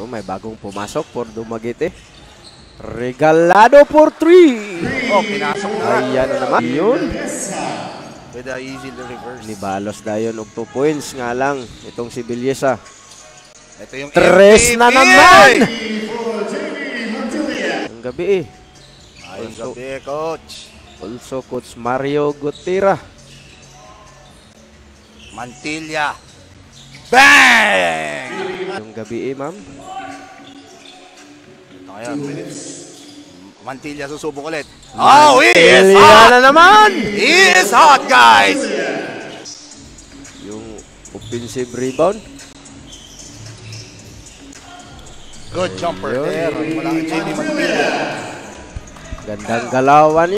Oh, may bagong pumasok for Dumaguete. Regalado for 3. Oh, pinasok na. Ayan na naman. Yun. With a easy reverse. Nibalos dayon og 2 points nga lang itong si Bilyesa. Ito yung Tres na naman! Ang gabi eh. Ayun gabi, coach. Also, Coach Mario Gutira. Mantilla. Bang! Gabi eh, ma'am. Ito ngayon. Mantilla susubok ulit. Oh, he is hot! na naman! He is hot, guys! Yung offensive rebound. Good jumper Ayun. there. Wala kang Jimmy Mantilla. Gandang galawan